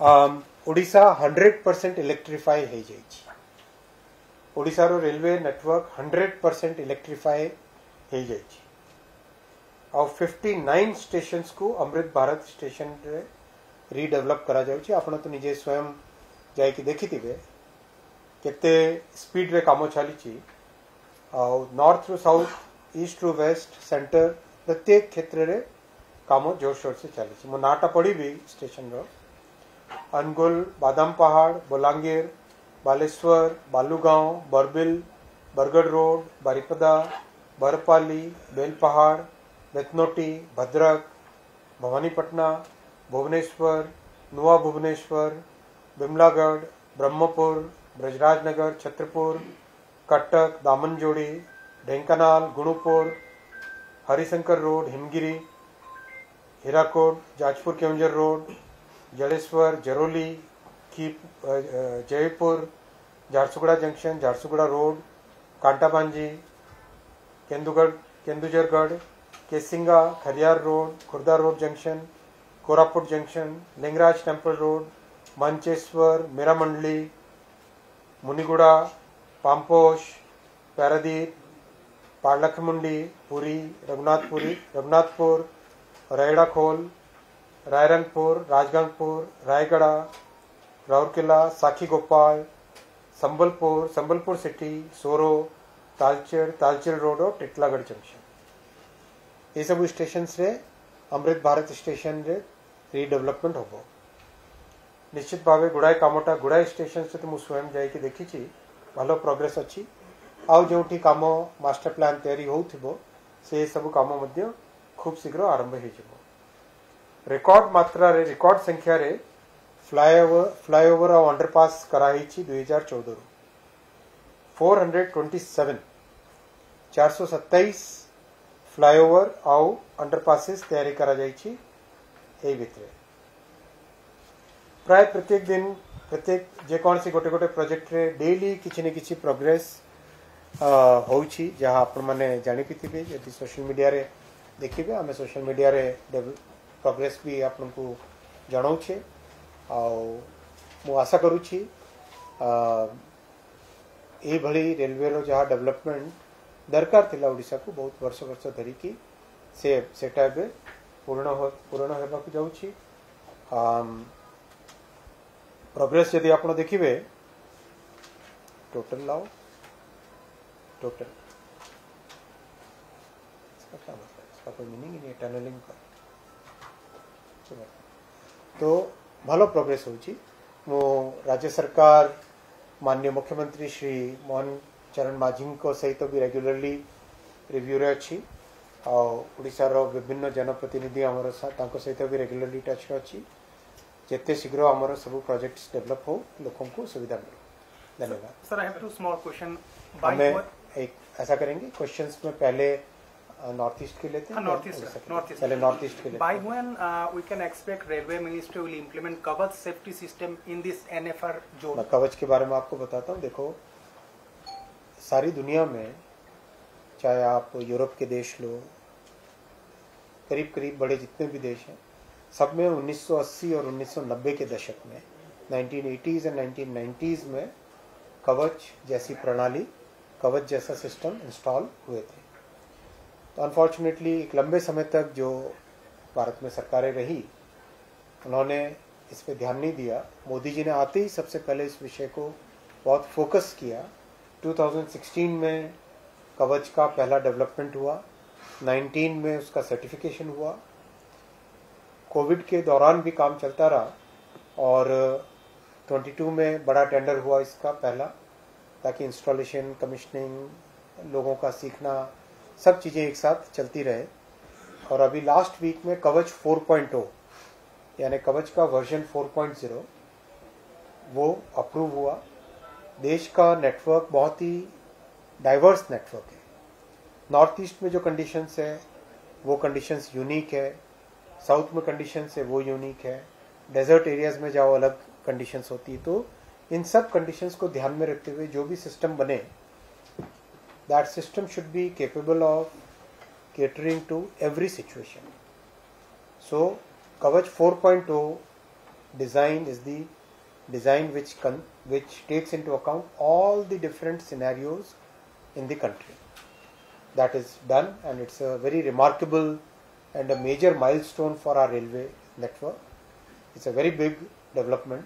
Odisha hundred percent ଇଲେକ୍ଟ୍ରିଫାଏ ହେଇଯାଇଛି ଓଡ଼ିଶାର railway network hundred percent electrify ହେଇଯାଇଛି ଆଉ ଫିଫ୍ଟି ନାଇନ୍ ଷ୍ଟେସନ୍ସକୁ ଅମୃତ ଭାରତ ଷ୍ଟେସନରେ ରିଡେଭଲପ୍ କରାଯାଉଛି ଆପଣ ତ ନିଜେ ସ୍ୱୟଂ ଯାଇକି ଦେଖିଥିବେ କେତେ ସ୍ପିଡରେ କାମ ଚାଲିଛି ଆଉ ନର୍ଥରୁ ସାଉଥ ଇଷ୍ଟରୁ ୱେଷ୍ଟ ସେଣ୍ଟର ପ୍ରତ୍ୟେକ କ୍ଷେତ୍ରରେ କାମ ଜୋରସୋର ସେ ଚାଲିଛି ମୁଁ ନାଁଟା ପଢ଼ିବି ଷ୍ଟେସନର Angul Badampahar, Bolangir, Baleshwar, Balugaon, Barbil Bargarh road, Baripada Barpali Belpahar Betnoti Bhadrak, Bhawanipatna, Bhubaneswar, Nua Bhubaneswar Bimlagarh Brahmapur, Brajrajnagar, Chhatrapur, Cuttack, Damanjodi, Dhenkanal, Gunupur, Harishankar road, Himgiri, Hirakot Jajpur Keonjhar road Jadeshwar, Jaroli की Jeypore, Jharsuguda junction, Jharsuguda road Kantabanji Kendugarh Kendujhargarh Kesinga, Khariar road, Khurda road junction, Koraput junction, Lingaraj temple road, Mancheswar, Meramandali, Muniguda, Panposh, Paradip, Paralakhemundi, Puri Raghunathpuri Raghunathpur Rairakhol Rairangpur, Rajgangpur, Raigarh, राउरकिला साखी Gopal Sambalpur Sambalpur city, सोरो, Talcher Talcher road और Titlagarh junction. ये सब station से Amrit Bharat station रे redevelopment हम निश्चित भाव गुड़ाए कमटा गुड़ाए स्टेशन से तो मुझे स्वयं जाकि देखी भल प्रोग्रेस अच्छी। आउ जो कम मास्टर प्लान तैयारी हो सब कम खूब शीघ्र आरंभ हो ରେକର୍ଡ ମାତ୍ରାରେ ରେକର୍ଡ ସଂଖ୍ୟାରେ ଫ୍ଲାଏଓଭର ଫ୍ଲାଏଓଭର ଆଉ ଅଣ୍ଡରପାସ୍ କରାହେଇଛି ଦୁଇ ହଜାର ଚଉଦରୁ ଫୋର୍ ହଣ୍ଡ୍ରେଡ୍ ଟ୍ୱେଣ୍ଟି ସେଭେନ୍ ଚାରିଶହ ସତେଇଶ ଫ୍ଲାଏଓଭର ଆଉ ଅଣ୍ଡରପାସେସ୍ ତିଆରି କରାଯାଇଛି ଏହି ଭିତରେ ପ୍ରାୟ ପ୍ରତ୍ୟେକ ଦିନ ପ୍ରତ୍ୟେକ ଯେକୌଣସି ଗୋଟେ ଗୋଟେ ପ୍ରୋଜେକ୍ଟରେ ଡେଲି କିଛି ନା କିଛି ପ୍ରୋଗ୍ରେସ୍ ହେଉଛି ଯାହା ଆପଣମାନେ ଜାଣିଥିବେ ଯଦି ସୋସିଆଲ ମିଡ଼ିଆରେ ଦେଖିବେ ଆମେ ସୋସିଆଲ ମିଡ଼ିଆରେ प्रोग्रेस भी आपको जनाऊे आशा करुच्ची ये भाई रेलवे जहाँ डेवलपमेंट दरकार थी ओडा को बहुत वर्ष वर्ष धरिकी से सेटा एवं पूर्ण पूरण होगा जा प्रोग्रेस यदि आप देखिए टोटल लाओ टोटल मीनिंग टनलिंग का। तो भल प्रोग्रेस हो राज्य सरकार माननीय मुख्यमंत्री श्री मोहन चरण माझी सहित भी रेगुलरली रिव्यू रे अच्छी आशार विभिन्न जनप्रतिनिधि सहित भी रेगुलरली टच अच्छी जितने शीघ्र आम सब प्रोजेक्ट डेवलप हो लोगों को सुविधा मिले धन्यवाद sir I have two small question हमें एक ऐसा करेंगे क्वेश्चंस में पहले नॉर्थ ईस्ट के लेते हैं नॉर्थ ईस्ट नॉर्थ ईस्ट पहले नॉर्थ ईस्ट के। लेते by when we can expect railway ministry will implement Kavach safety system in this NFR zone मैं कवच के बारे में आपको बताता हूँ। देखो सारी दुनिया में चाहे आप यूरोप के देश लो करीब करीब बड़े जितने भी देश हैं सब में 1980 और 1990 के दशक में 1980s एंड 1990s में कवच जैसी प्रणाली कवच जैसा सिस्टम इंस्टॉल हुए थे। तो अनफॉर्चुनेटली एक लंबे समय तक जो भारत में सरकारें रही, उन्होंने इस पर ध्यान नहीं दिया। मोदी जी ने आते ही सबसे पहले इस विषय को बहुत फोकस किया। 2016 में कवच का पहला डेवलपमेंट हुआ। 19 में उसका सर्टिफिकेशन हुआ। कोविड के दौरान भी काम चलता रहा और 22 में बड़ा टेंडर हुआ इसका पहला, ताकि इंस्टॉलेशन कमीशनिंग लोगों का सीखना सब चीज़ें एक साथ चलती रहे। और अभी लास्ट वीक में कवच 4.0 यानी कवच का वर्जन 4.0 वो अप्रूव हुआ। देश का नेटवर्क बहुत ही डाइवर्स नेटवर्क है। नॉर्थ ईस्ट में जो कंडीशंस है, वो कंडीशंस यूनिक है। साउथ में कंडीशन है, वो यूनिक है। डेजर्ट एरियाज़ में जाओ अलग कंडीशंस होती है तो इन सब कंडीशंस को ध्यान में रखते हुए जो भी सिस्टम बने that system should be capable of catering to every situation. So Kavach 4.0 design is the design which which takes into account all the different scenarios in the country. That is done, and it's a very remarkable and a major milestone for our railway network. It's a very big development